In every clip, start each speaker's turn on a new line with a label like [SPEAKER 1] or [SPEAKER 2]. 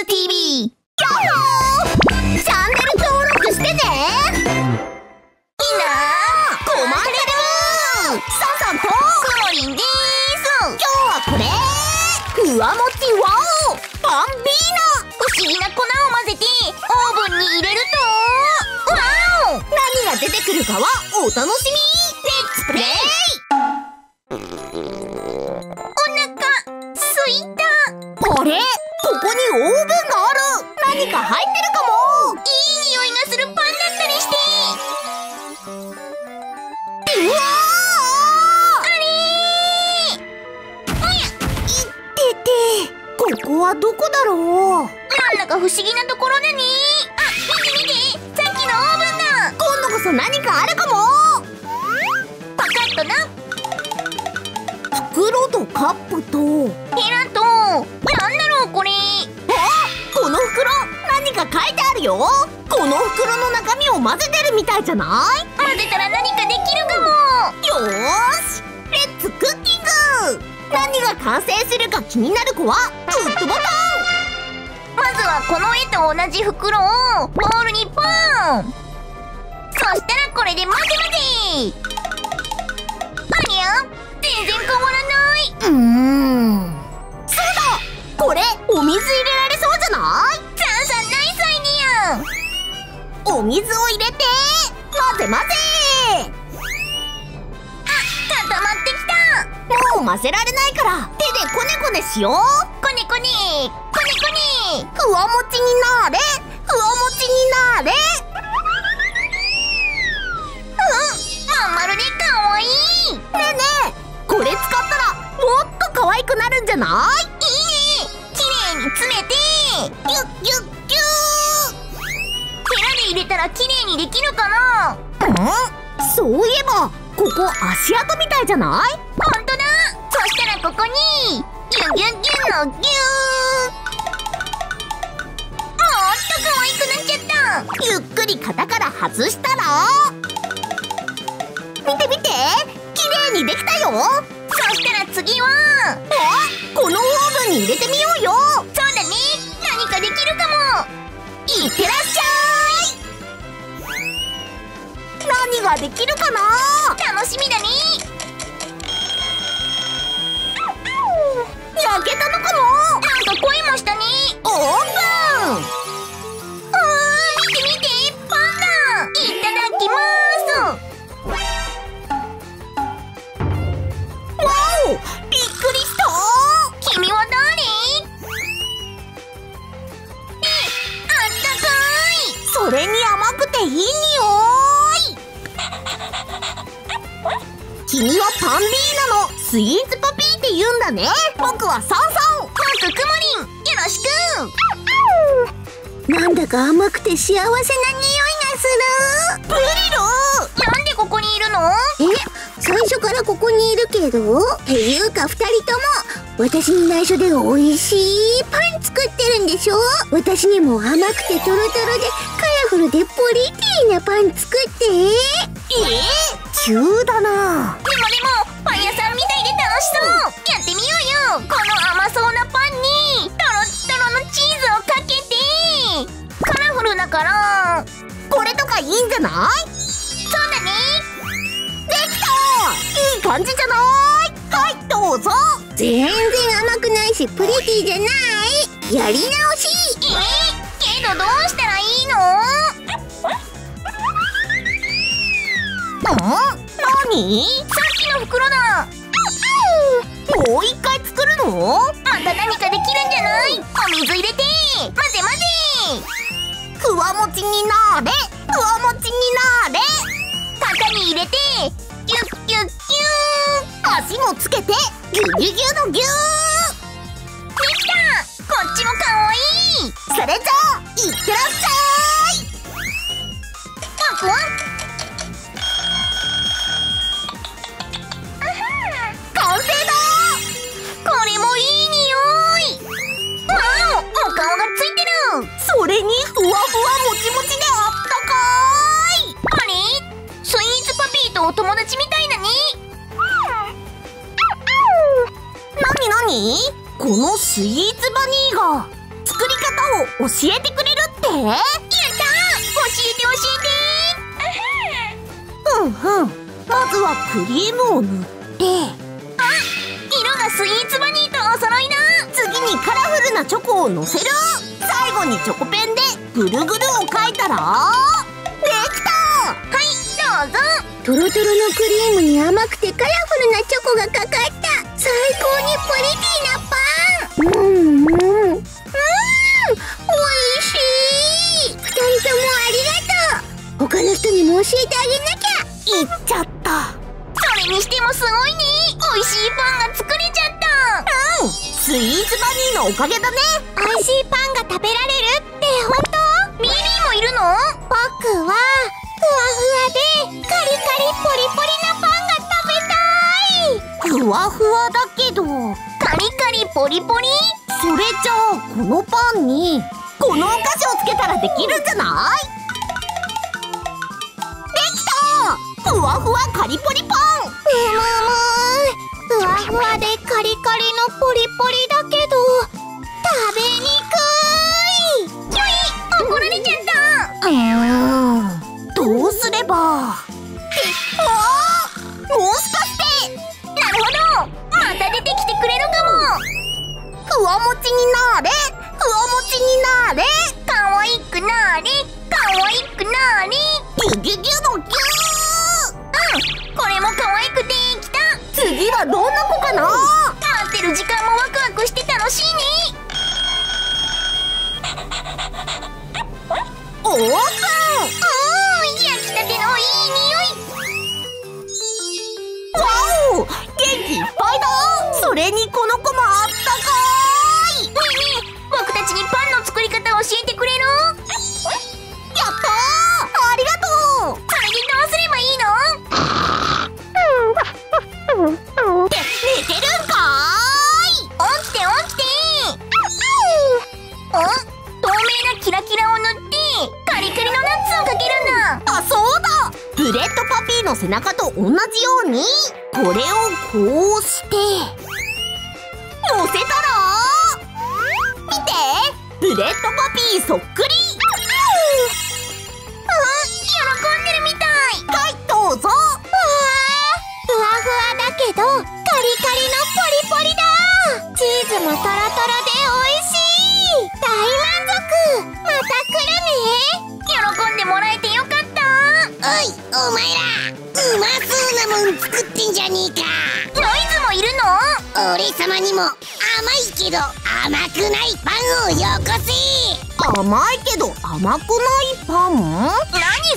[SPEAKER 1] ツ TV キャッホーチャンネル登録してねみんなコマンデルムサンさんとクロリンです。今日はこれふわもちワオパンビーナ不思議な粉を混ぜてオーブンに入れるとワオ何が出てくるかはお楽しみレッツプレイオーブンがある何か入ってるかも。いい匂いがするパンだったりして。うわあれ？ーおやいっててここはどこだろうなんだか不思議なところだねあ見て見てさっきのオーブンだ今度こそ何かあるかもパカッとな袋とカップとヘラと何か書いてあるよ。この袋の中身を混ぜてるみたいじゃない？混ぜたら何かできるかも。よーし。レッツクッキング何が完成するか気になる子はグッドボタン。まずはこの絵と同じ袋をボウルにポン。そしたらこれで混ぜ混ぜ。ありゃ全然変わらない。うーん。そうだ。これお水入れられそうじゃない？アイディアお水を入れて混ぜ混ぜ。あ固まってきた。もう混ぜられないから。手でこねこねしよう。こねこねこねこねふわもちになれ。ふわもちになれ。うん。まん丸でかわいい。ねえねえ。これ使ったらもっと可愛くなるんじゃない？いい。ね綺麗に詰めて。ギュッギュッ入れたら綺麗にできるかな？うん？そういえばここ足跡みたいじゃない？ほんとだ。そしたらここにギュギュギュのギューもっと可愛くなっちゃった。ゆっくり型から外したら？見て見て。綺麗にできたよ。そしたら次はあこのオーブンに入れてみようよ。そうだね。何かできるかも。いってらっしゃい何ができるかな？楽しみだね。焼けたのかも。なんか声もしたね。オープン。あー見て見てパンダ。いただきます。わおびっくりした。君は誰？えあったかい。それに甘くていい。君はパンビーナのスイーツパピーって言うんだね。僕はサンサン。僕くもりんよろしく。
[SPEAKER 2] なんだか甘くて幸せな匂いがす
[SPEAKER 1] ブリルなんでここにいるの？
[SPEAKER 2] るえ？最初からここにいるけど？っていうか二人とも私に内緒で美味しいパン作ってるんでしょ？私にも甘くてトロトロでカラフルでポリティーなパン作って。
[SPEAKER 1] え？ー、急だな。でもでもパン屋さんみたいで楽しそう。やってみようよ。この甘そうなパンにトロットロのチーズをかけて。カラフルだから。これとかいいんじゃない？そうだね。できたいい感じじゃない？はいどうぞ。
[SPEAKER 2] 全然甘くないしプリティーじゃない。やり直し。
[SPEAKER 1] えー、けどどうしたらいいの？ん何？さっきの袋だ。もう一回作るの？また何かできるんじゃない？お水入れて。混ぜ混ぜ。ふわもちになれ。ふわもちになれ。型に入れて。ギュッギュッギュー足もつけて。ギュギュギュのギューできた。こっちもかわいい。それじゃあいってらっしゃい。ワンコワン完成だこれもいい匂い。わおお顔がついてる。それにふわふわもちもちであったかい。あれ？スイーツパピーとお友達みたいだねなになに？このスイーツバニーが作り方を教えてくれるって？やった教えて教えて。ふんふん。まずはクリームを塗ってなチョコをのせる。最後にチョコペンでぐるぐるを描いたらできた。はいどうぞ。
[SPEAKER 2] トロトロのクリームに甘くてカラフルなチョコがかかった。最高にプリティなパン。うんうん。うんおいしい。二人ともありがとう。他の人にも教えてあげ
[SPEAKER 1] おかげだね。
[SPEAKER 2] 美味しいパンが食べられるって本当？
[SPEAKER 1] ミリーもいるの？
[SPEAKER 2] 僕はふわふわでカリカリポリポリなパンが食べたい。
[SPEAKER 1] ふわふわだけど。カリカリポリポリ？それじゃあこのパンにこのお菓子をつけたらできるんじゃない？できた！ふわふわカリポリパン。
[SPEAKER 2] むむむ。ふわふわでカリカリのポリポリだけど食べにくい。
[SPEAKER 1] ひょい怒られちゃった。うんどうすれば？あもしかしてなるほど。また出てきてくれるかも。ふわもちになれ。ふわもちになれ。かわいくなれ。かわいくなれ。ギュギュギュのギュー。うん。これも可愛くできた。次はどんな子かな？待ってる時間もワクワクして楽しいねオープンおー焼きたてのいい匂い。わお元気いっぱいだ。それにこの子もあったかーい。ねえねえ僕たちにパンの作り方を教えてくれる？やったー。ありがとう。それでにこれをこうして。
[SPEAKER 3] 甘くないパン
[SPEAKER 1] 何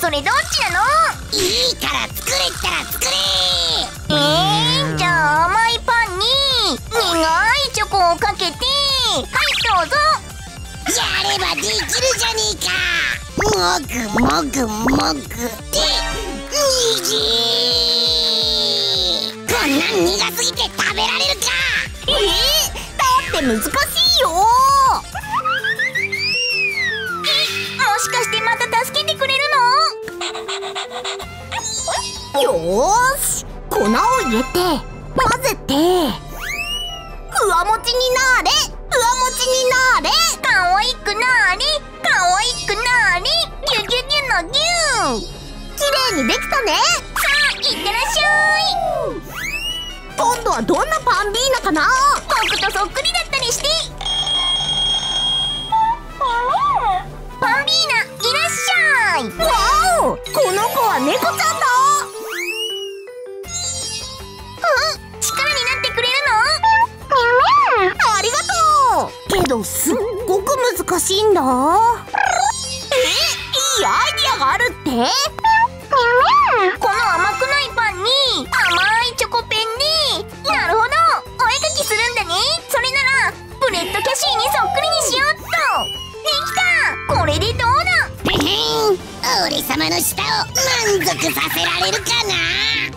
[SPEAKER 1] それどっちなの？
[SPEAKER 3] いいから作れったら作れ！
[SPEAKER 1] えー、じゃあ甘いパンに苦いチョコをかけてはいどうぞ。
[SPEAKER 3] やればできるじゃねえか！もぐもぐもぐでにぎこんなん苦すぎて食べられるか！
[SPEAKER 1] えー、だって難しいよよーし粉を入れて混ぜて。ふわもちになれふわもちになれ。かわいくなれかわいくなれギュギュギュのギュ綺麗にできたね。さあいってらっしゃい。今度はどんなパンビーナかな？僕とそっくりだったりしてパンビーナいらっしゃいわおこの子は猫ちゃんだ。うん力になってくれるのありがとう。けどすっごく難しいんだ。えいいアイディアがあるって。この甘くないパンに甘いチョコペンでなるほどお絵かきするんだね。
[SPEAKER 3] 俺様の舌を満足させられるかな？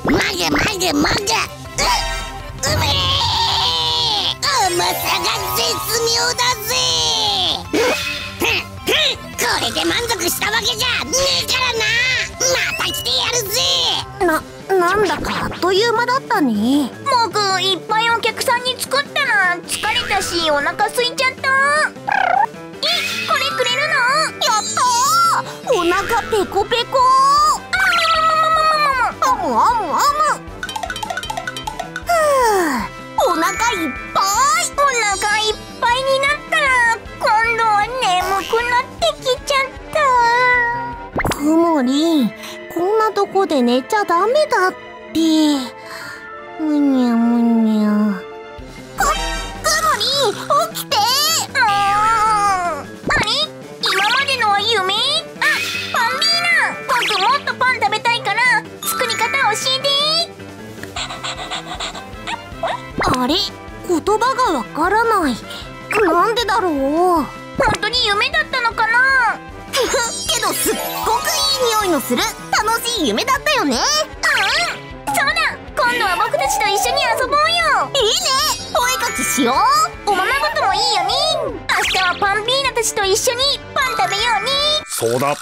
[SPEAKER 3] マグマグマグ。ううめえ。甘さが絶妙だぜ。これで満足したわけじゃねえからな。また来てやるぜ。
[SPEAKER 1] な、なんだかあっという間だったね。僕いっぱいお客さんに作ったら疲れたしお腹空いちゃった。お腹ペコペコ。あむあむあむ。ふうお腹いっぱい。
[SPEAKER 4] お腹いっぱいになったら今度は眠くなってきちゃった。
[SPEAKER 1] くもりんこんなとこで寝ちゃダメだって。むにゃむにゃ。くくもりん起きて。
[SPEAKER 4] もうあれ今までのは夢？もっとパン食べたいから作り方教えて。
[SPEAKER 1] あれ言葉がわからない。なんでだろう？
[SPEAKER 4] 本当に夢だったのかな？
[SPEAKER 1] けどすっごくいい匂いのする楽しい夢だったよね。
[SPEAKER 4] うん。そうだ今度は僕たちと一緒に遊ぼうよ。
[SPEAKER 1] いいね。お絵かきしよ
[SPEAKER 4] おままごともいいよね。明日はパンビーナたちと一緒にパン食べようね。
[SPEAKER 5] そうだ。
[SPEAKER 1] 今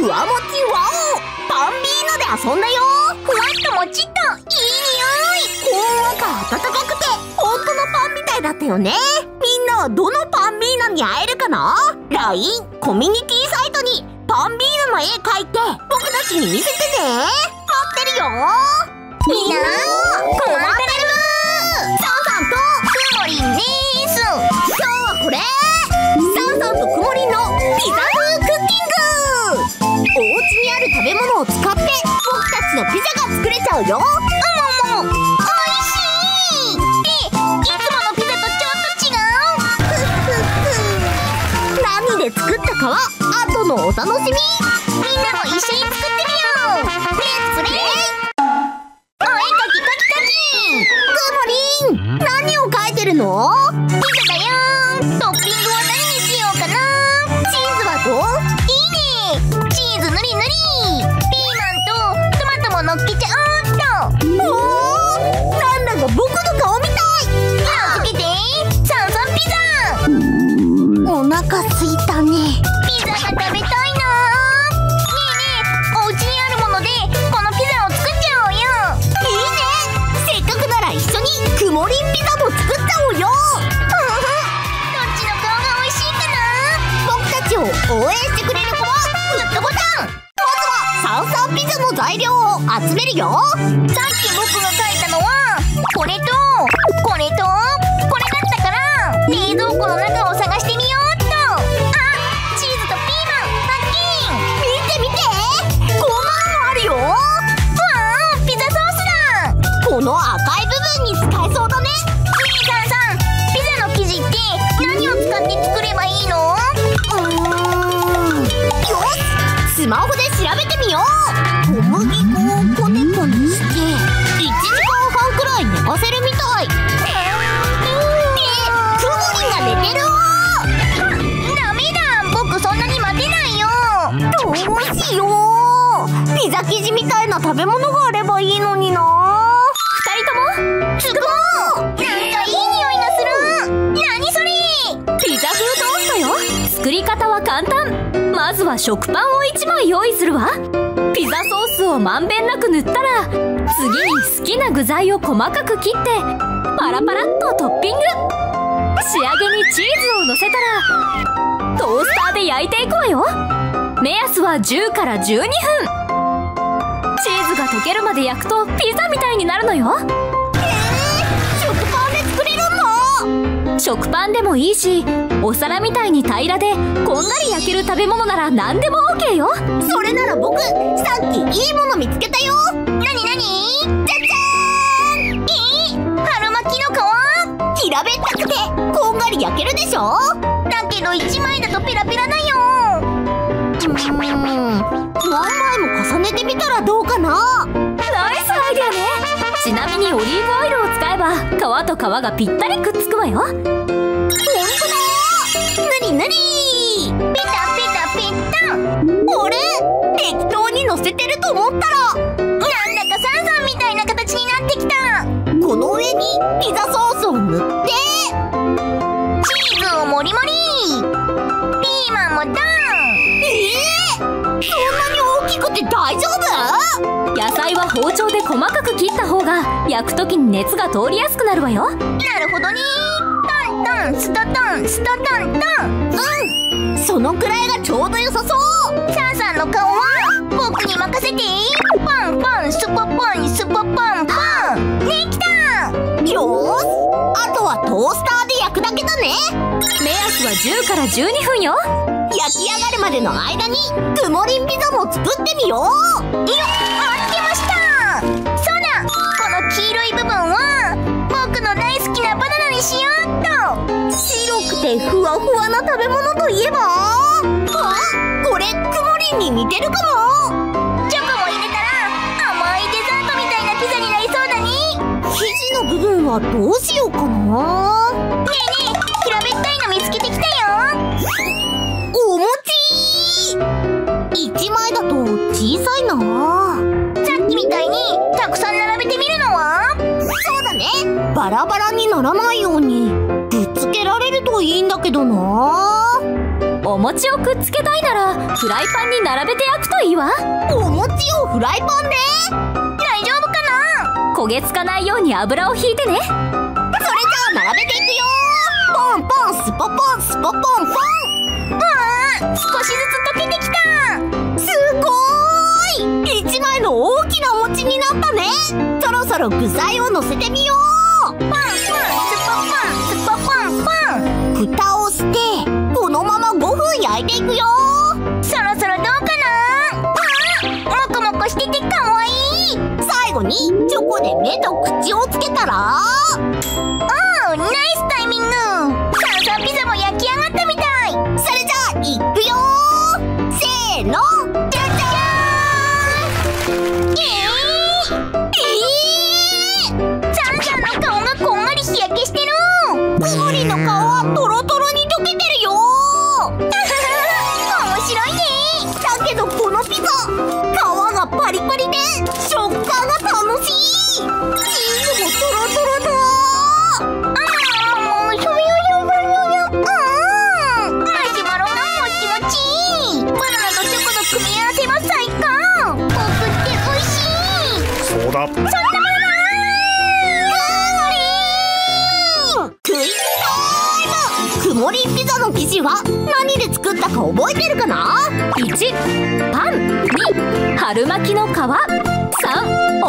[SPEAKER 1] はふわもちわおパンビーナで遊んだよ。
[SPEAKER 4] ふわっともちっといい匂い。
[SPEAKER 1] ほんわか暖かくて本当のパンみたいだったよね。みんなはどのパンビーナに会えるかな ?LINE コミュニティサイトにパンビーナの絵描いて僕たちに見せてね。待ってるよ。みんな
[SPEAKER 4] 困ってる。
[SPEAKER 1] サンさんと
[SPEAKER 4] くもりんです。
[SPEAKER 1] 今日はこれ。サンさんとくもりちゃうよ。
[SPEAKER 4] うももおいしい。えいつものピザとちょっと違う
[SPEAKER 1] 何で作ったかは後のお楽しみ。
[SPEAKER 4] みんなも一緒に作ってみよう。レッツレイ。は食
[SPEAKER 6] パンを1枚用意するわ。ピザソースをまんべんなく塗ったら次に好きな具材を細かく切ってパラパラっとトッピング。仕上げにチーズをのせたらトースターで焼いていくわよ。目安は10から12分。チーズが溶けるまで焼くとピザみたいになるのよ。
[SPEAKER 1] 食パンで
[SPEAKER 6] もいいしお皿みたいに平らでこんがり焼ける食べ物なら何でも OK よ。
[SPEAKER 1] それなら僕さっきいいもの見つけたよ。
[SPEAKER 4] なになに
[SPEAKER 1] じゃじゃーん！
[SPEAKER 4] え春巻きの皮？
[SPEAKER 1] 平べったくてこんがり焼けるでしょ？
[SPEAKER 4] だけど1枚だとペラペラ
[SPEAKER 1] な
[SPEAKER 6] 皮がぴったりくっつくわよ。
[SPEAKER 1] ほんとだ。ぬりぬり。
[SPEAKER 4] ペタペタペタ。
[SPEAKER 1] あれ？適当に乗せてると思ったら。
[SPEAKER 4] なんだかサンサンみたいな形になってきた。
[SPEAKER 1] この上にピザソースを塗って。
[SPEAKER 4] チーズをもりもり。ピーマンもドン。
[SPEAKER 1] ええそんなに大きくて大丈夫？
[SPEAKER 6] 野菜は包丁で細かく切った方が焼く時に熱が通りやすくなるわよ。
[SPEAKER 1] なるほどね。トントンストトンストトントン。うん。そのくらいがちょうど良さそう。サーさんの顔は僕に任せて。パンパンスポパンスポパンパン。できた。よーし。あとはトースターで焼くだけだね。
[SPEAKER 6] 目安は10から12分よ。
[SPEAKER 1] 焼き上がるまでの間にくもりんピザも作ってみよう。よってるかも。チョコも入れたら甘いデザートみたいなピザになりそうだね生地の部分はどうしようかな。ねえねえ平べったいの見つけてきたよ。お餅。一枚だと小さいな。さっきみたいにたくさん並べてみるのは？そうだね。バラバラにならないようにくっつけられるといいんだけどな。
[SPEAKER 6] お餅をくっつけたいならフライパンに並べていいわ。
[SPEAKER 1] お餅をフライパンで。大丈夫かな。
[SPEAKER 6] 焦げつかないように油を引いてね。
[SPEAKER 1] それじゃあ並べていくよ。ポンポンスポポンスポポンポン。わあ少しずつ溶けてきた。すごーい。一枚の大きなお餅になったね。そろそろ具材を乗せてみよう。パンパンスポパンスポパンパン。蓋をしてこのまま5分焼いていくよ。そろにチョコで目と口をつけたら？おおナイスタイミング。サンサンピザも焼き上がったみたい。それじゃあいくよせーの。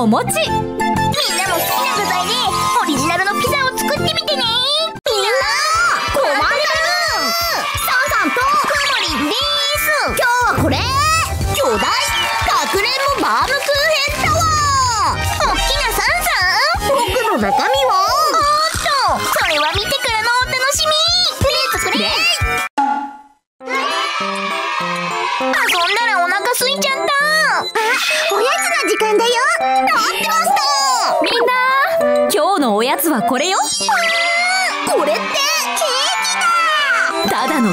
[SPEAKER 6] お餅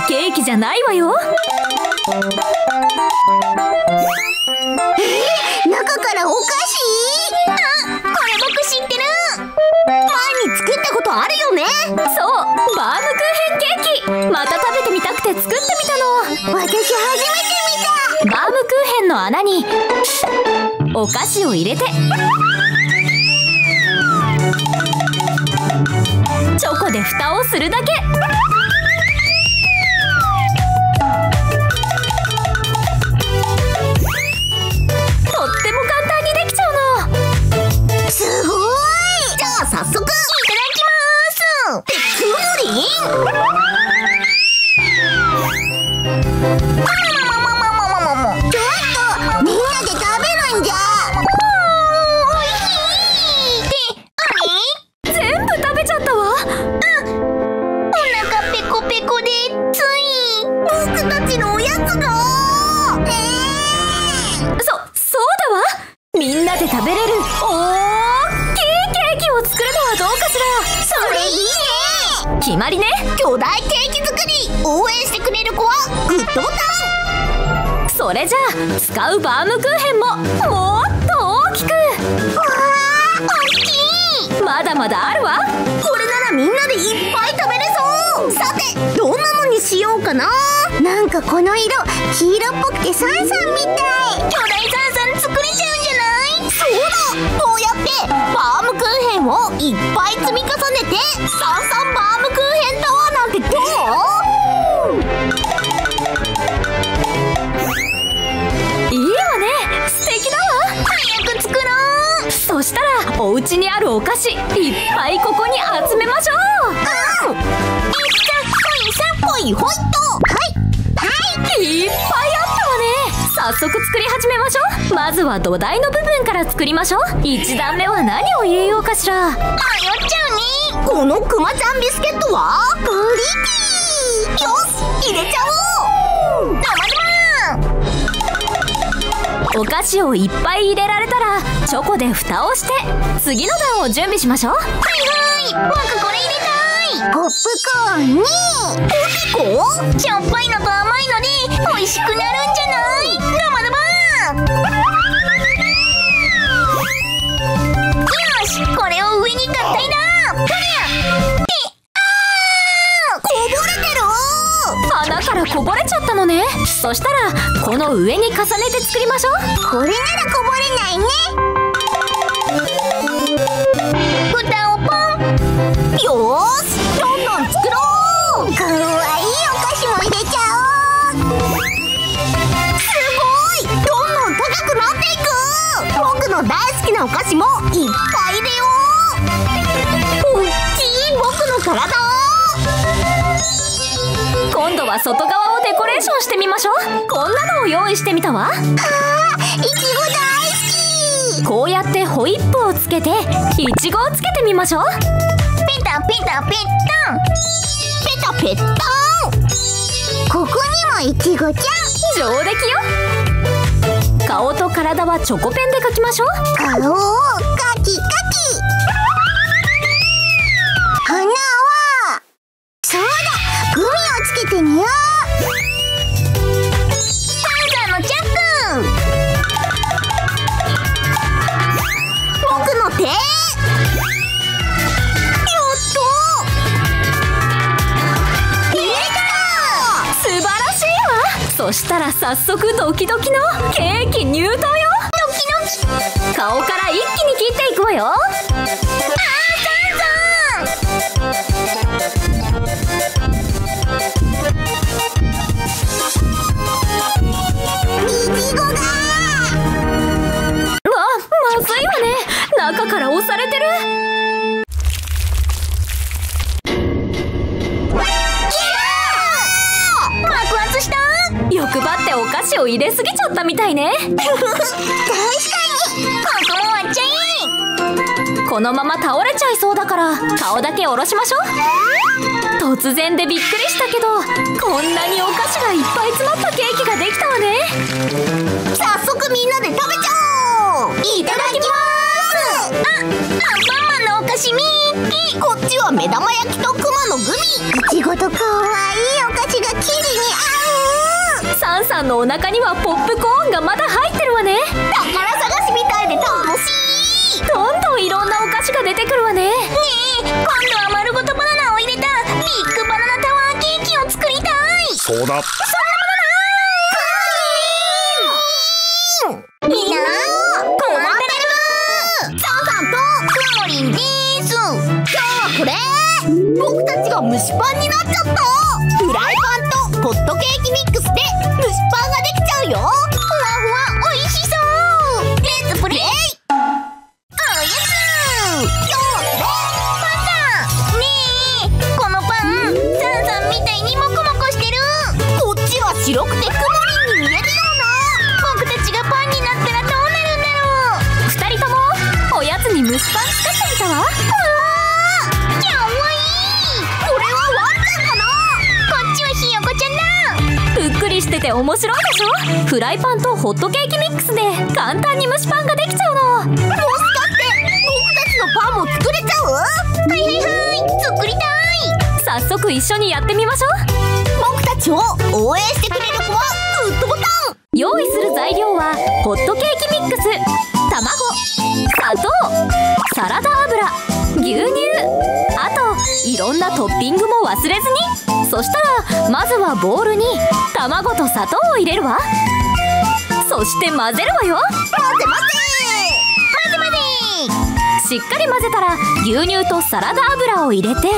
[SPEAKER 6] ケーキじゃないわよ。
[SPEAKER 2] 中からお菓子？
[SPEAKER 1] あこれ僕知ってる。前に作ったことあるよね。
[SPEAKER 6] そうバームクーヘンケーキ。また食べてみたくて作ってみたの。
[SPEAKER 2] 私初めて見た。
[SPEAKER 6] バームクーヘンの穴にお菓子を入れて。チョコで蓋をするだけ
[SPEAKER 1] ごい。じゃあ早速いただきます。し
[SPEAKER 6] たらお家にあるお菓子いっぱいここに集めましょう
[SPEAKER 1] うんいっちゃほいさほいほいとはいは
[SPEAKER 6] いいっぱいあったわね早速作り始めましょうまずは土台の部分から作りましょう1段目は何を入れようかしら
[SPEAKER 1] 迷っちゃうねこのくまちゃんビスケットはプリティよし入れちゃおう
[SPEAKER 6] お菓子をいっぱい入れられたらチョコで蓋をして次の段を準備しましょう。
[SPEAKER 1] はい。はい僕これ入れたい。
[SPEAKER 2] ポップコーンに。
[SPEAKER 1] ポテコしょっぱいのと甘いので美味しくなるんじゃない？生々よしこれを上に合体だ
[SPEAKER 6] そしたらこの上に重ねて作りましょう。
[SPEAKER 2] これならこぼれないね。
[SPEAKER 1] 蓋をポンよーしどんどん作ろう。
[SPEAKER 2] かわいいお菓子も入れちゃおう
[SPEAKER 1] すごいどんどん高くなっていく。僕の大好きなお菓子もいっぱい入れよう。おっきい僕の体。
[SPEAKER 6] 今度は外側をデコレーションしてみましょう。こんなのを用意してみたわ。
[SPEAKER 2] あーいちご大好き。
[SPEAKER 6] こうやってホイップをつけていちごをつけてみましょう。
[SPEAKER 1] ペタペタペッタン。ペタペッタン。
[SPEAKER 2] ここにもいちごちゃん。
[SPEAKER 6] 上出来よ。顔と体はチョコペンで描きましょう。
[SPEAKER 2] 顔を
[SPEAKER 6] 早速ドキドキのケーキ入隊のまま倒れちゃいそうだから顔だけ下ろしましょう。突然でびっくりしたけどこんなにお菓子がいっぱい詰まったケーキができたわね。
[SPEAKER 1] 早速みんなで食べちゃおう。いただきます。あアンパンマンのお菓子ミッキこっちは目玉焼きとクマのグミ。
[SPEAKER 2] いちごとかわいいお菓子がきりに合う。
[SPEAKER 6] サンさんのお腹にはポップコーンがまだ入ってるわね。
[SPEAKER 5] そうだ。
[SPEAKER 1] みんな困ってるサンさんとくまモリンです今日はこれ僕たちが蒸しパンになっちゃったフライパンとホットケーキミックスで蒸しパンができちゃうよ
[SPEAKER 6] 面白いでしょ？フライパンとホットケーキミックスで簡単に蒸しパンができちゃうの。
[SPEAKER 1] もしかして僕たちのパンも作れちゃう？はいはいはい作りたい。
[SPEAKER 6] 早速一緒にやってみましょう。
[SPEAKER 1] 僕たちを応援してくれる子はグッドボタン。
[SPEAKER 6] 用意する材料はホットケーキミックス。卵砂糖サラダ油牛乳。あといろんなトッピングも忘れずにそしたらまずはボウルに卵と砂糖を入れるわ。そそして混ぜるわよ。
[SPEAKER 1] 待て待て待て。待て
[SPEAKER 6] しっかり混ぜたら牛乳とサラダ油を入れて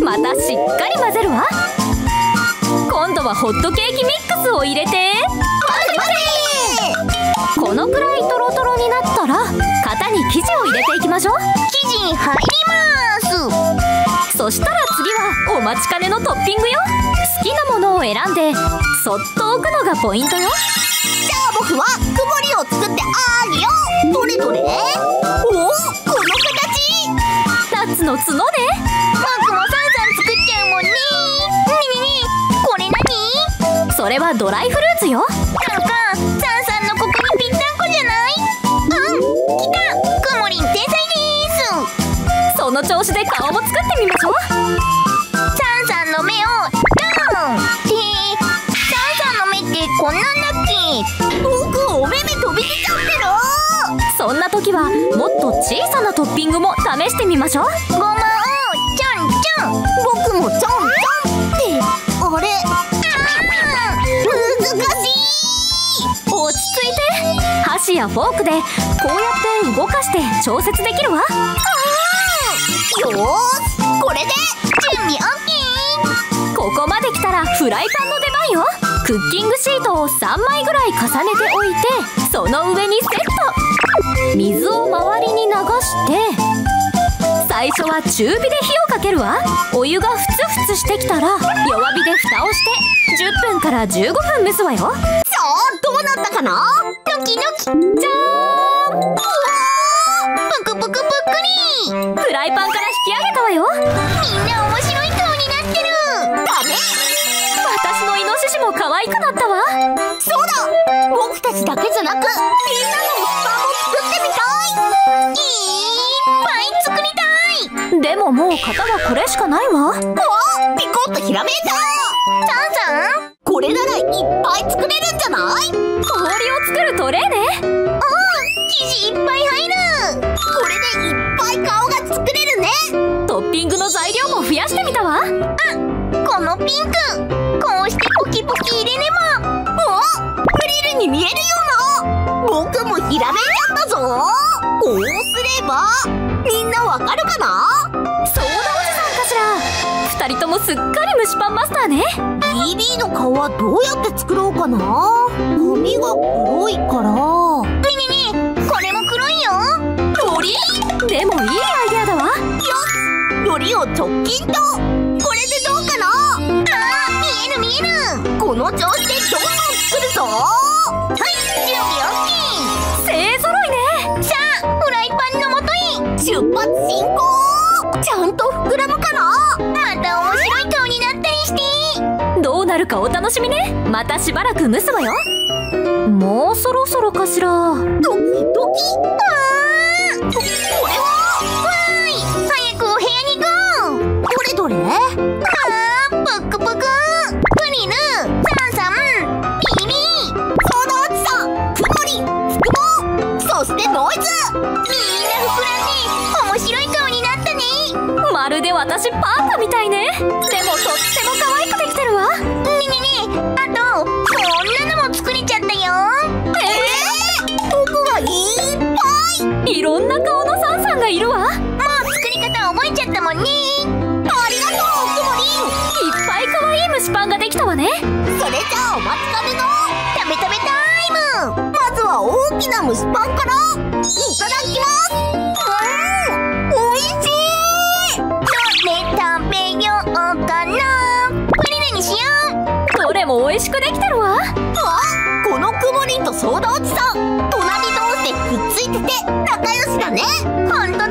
[SPEAKER 6] またしっかり混ぜるわ。今度はホットケーキミックスを入れて。このくらいトロトロになったら型に生地を入れていきましょう。
[SPEAKER 1] 生地に入ります
[SPEAKER 6] そしたら次はお待ちかねのトッピングよ。好きなものを選んでそっと置くのがポイントよ。
[SPEAKER 1] じゃあ僕はくぼりを作ってあげよ。うどれどれ？おおこの形。
[SPEAKER 6] ナッツの角ね
[SPEAKER 1] 僕もサンサン作っちゃうもんね。ねえねえねえこれ何？
[SPEAKER 6] それはドライフルーツよ
[SPEAKER 1] の
[SPEAKER 6] 調子で顔も作ってみましょう。
[SPEAKER 1] サンサンの目をダウン。ってサンサンの目ってこんなんだっけ僕お目目飛び出ちゃってる。
[SPEAKER 6] そんな時はもっと小さなトッピングも試してみましょう。
[SPEAKER 1] ごまをちょんちょん僕もちょんちょんって。あれ？あー難しい。
[SPEAKER 6] 落ち着いて。箸やフォークでこうやって動かして調節できるわ。
[SPEAKER 1] これで準備 OK
[SPEAKER 6] ここまで来たらフライパンの出番よ。クッキングシートを3枚ぐらい重ねておいてその上にセット。水を周りに流して。最初は中火で火をかけるわ。お湯がふつふつしてきたら弱火で蓋をして10分から15分蒸すわよ。
[SPEAKER 1] さあどうなったかな？ドキドキ。じゃー僕たちだけじゃなくみんなのスパンも作ってみたい。いっぱい作りたい。
[SPEAKER 6] でももう型はこれしかないわ。
[SPEAKER 1] おピコッとひらめいたサンサンこれならいっぱい作れるん。じゃない
[SPEAKER 6] 氷を作るトレーね。
[SPEAKER 1] うん。生地いっぱい入る。これでいっぱい顔が作れるね。
[SPEAKER 6] トッピングの材料も増やしてみたわ。
[SPEAKER 1] このピンク。こうしてポキポキ入れればす
[SPEAKER 6] っかり蒸しパンマスターね。
[SPEAKER 1] BB の顔はどうやって作ろうかな？髪が黒いから。ねえねえねえこれも黒いよ。のり
[SPEAKER 6] でもいいアイデアだわ。
[SPEAKER 1] よしのりを直近と。これでどうかな？あー見える見えるこの調子でどんどん作るぞ。はいか
[SPEAKER 6] お楽しみね。またしばらく蒸すわよ。もうそろそろかしら。
[SPEAKER 1] ドキドキあーここれはわーい。早くお部屋に行こう。どれどれ？あーぷっくぷ。くプリルサンサンビビソーダおじさ。んくもりんふくもそしてノイズ。みんな膨らんで面白い顔になったね。
[SPEAKER 6] まるで私パンダみたいね。でもとってもき
[SPEAKER 1] な
[SPEAKER 6] 蒸しパン
[SPEAKER 1] からいただきます。うん。おいしい。どれ食べようかな。プリルにしよう。
[SPEAKER 6] どれも美味しくできてるわ
[SPEAKER 1] あこのくもりんとソーダおじさん隣同士でくっついてて仲良しだね。ほんとだ。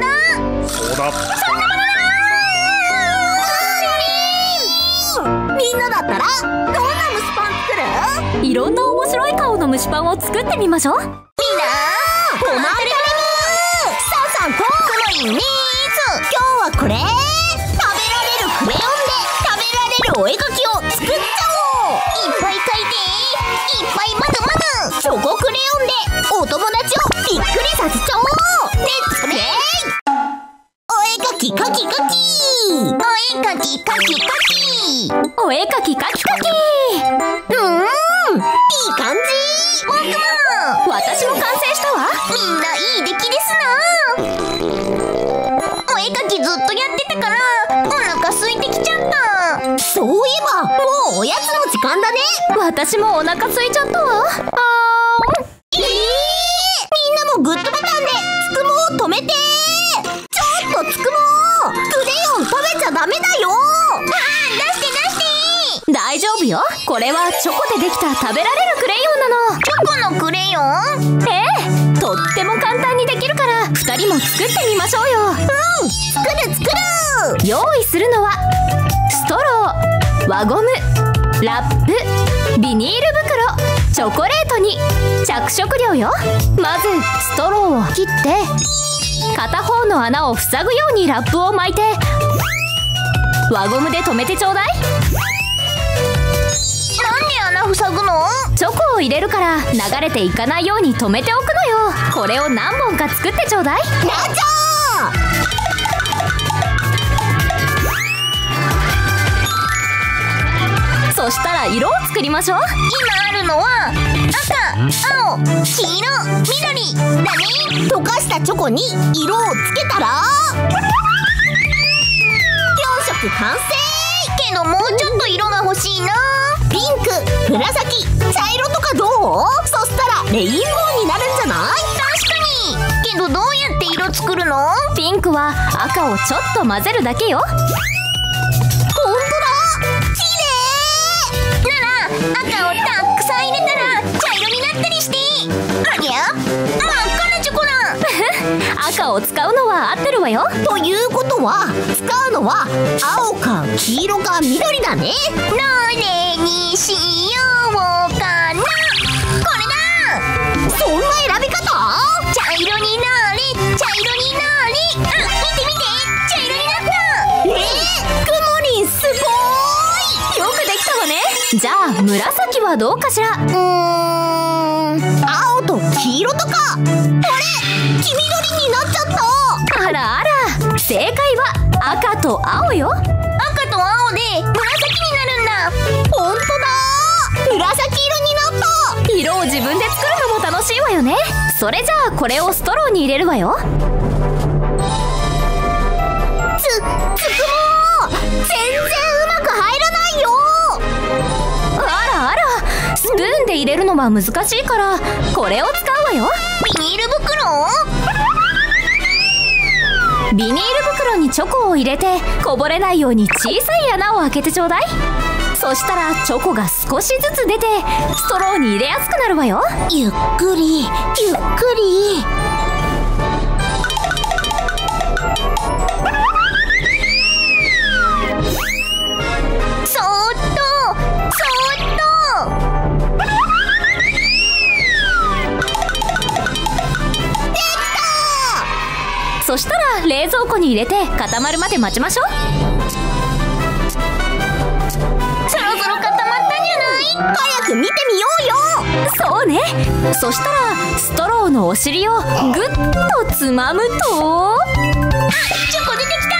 [SPEAKER 5] そうだ。
[SPEAKER 1] そんなものだみんなだったらどんな蒸しパン作る？
[SPEAKER 6] いろんな面白い顔の蒸しパンを作ってみましょう
[SPEAKER 1] くもりんです今日はこれ。
[SPEAKER 6] 私もお腹空いちゃったわ。あー。
[SPEAKER 1] えー、みんなもグッドボタンでつくもを止めて。ちょっとつくもクレヨン食べちゃダメだよ。あー出して出して。
[SPEAKER 6] 大丈夫よ。これはチョコでできた食べられるクレヨンなの。
[SPEAKER 1] チョコのクレヨン？
[SPEAKER 6] ええとっても簡単にできるから2人も作ってみましょうよ。
[SPEAKER 1] うん。作る作る。
[SPEAKER 6] 用意するのはストロー輪ゴムラップ。ビニール袋チョコレートに着色料よ。まずストローを切って片方の穴を塞ぐようにラップを巻いて輪ゴムで留めてちょうだい。
[SPEAKER 1] なんで穴塞ぐの？
[SPEAKER 6] チョコを入れるから流れていかないように留めておくのよ。これを何本か作ってちょうだい。
[SPEAKER 1] ラジャ
[SPEAKER 6] そしたら色を作りましょう。
[SPEAKER 1] 今あるのは赤青黄色緑だね溶かしたチョコに色をつけたら4色完成。けどもうちょっと色が欲しいな。ピンク紫茶色とかどう？そしたらレインボーになるんじゃない？確かに。けどどうやって色作るの？
[SPEAKER 6] ピンクは赤をちょっと混ぜるだけよ。
[SPEAKER 1] 赤をたくさん入れたら茶色になったりして。ありゃ真っ赤なチョコだ
[SPEAKER 6] 赤を使うのは合ってるわよ。
[SPEAKER 1] ということは使うのは青か黄色か緑だね。どれにしよ。う
[SPEAKER 6] じゃあ紫はどうかしら？
[SPEAKER 1] うーん。青と黄色とか。あれ？黄緑になっちゃった。
[SPEAKER 6] あらあら。正解は赤と青よ。
[SPEAKER 1] 赤と青で紫になるんだ。ほんとだ。紫色になった。
[SPEAKER 6] 色を自分で作るのも楽しいわよね。それじゃあこれをストローに入れるわよ。
[SPEAKER 1] つ、ら
[SPEAKER 6] スプーンで入れるのは難しいからこれを使うわよ。
[SPEAKER 1] ビニール袋？
[SPEAKER 6] ビニール袋にチョコを入れてこぼれないように小さい穴を開けてちょうだい。そしたらチョコが少しずつ出てストローに入れやすくなるわよ。
[SPEAKER 1] ゆっくりゆっくりそ
[SPEAKER 6] したら冷蔵庫に入れて固まるまで待ちましょう。
[SPEAKER 1] そろそろ固まったんじゃない？早く見てみようよ。
[SPEAKER 6] そうね。そしたらストローのお尻をグッとつまむと。
[SPEAKER 1] チョコ出てきた。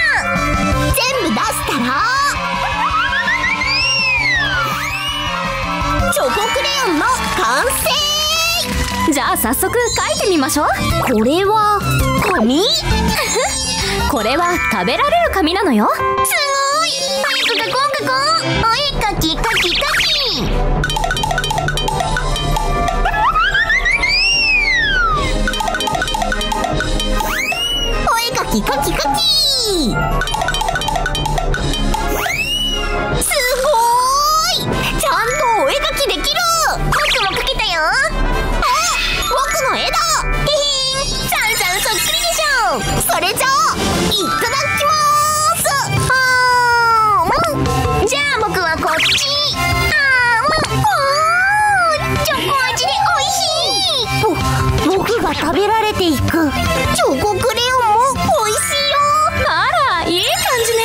[SPEAKER 1] 全部出したらチョコクレヨンの完成。
[SPEAKER 6] じゃあ早速書いてみましょう。
[SPEAKER 1] これは紙
[SPEAKER 6] これは食べられる紙なのよ。
[SPEAKER 1] すごい。早く書こう書こうお絵かきかきかきお絵かきかきかきが食べられていく。チョコクレヨンも美味しいよ。
[SPEAKER 6] あらいい感じね。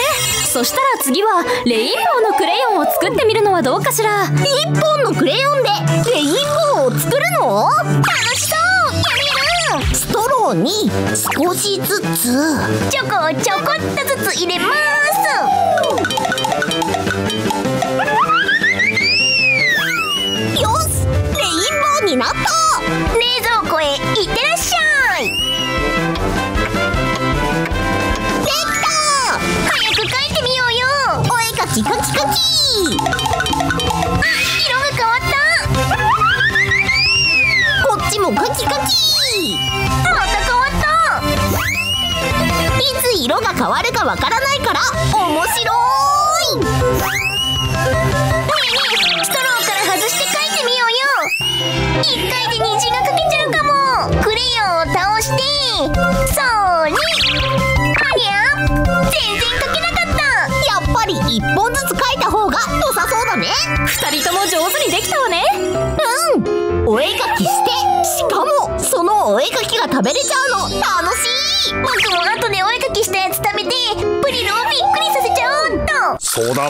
[SPEAKER 6] そしたら次はレインボーのクレヨンを作ってみるのはどうかしら。
[SPEAKER 1] 一本のクレヨンでレインボーを作るの？楽しそう。やるやるストローに少しずつ。チョコをちょこっとずつ入れます。よし！レインボーになったキカあ色が変わったこっちもカカまた変わったいつ色が変わ
[SPEAKER 4] るかわからないから面白いねがかけちゃうかもクレヨンをしてそれ
[SPEAKER 6] 二人とも上手にできたわね。
[SPEAKER 4] うん。お絵描きして。しかもそのお絵描きが食べれちゃうの。楽しい。僕も後でお絵描きしたやつ食べてプリルをびっくりさせちゃおうっと。
[SPEAKER 7] そうだ。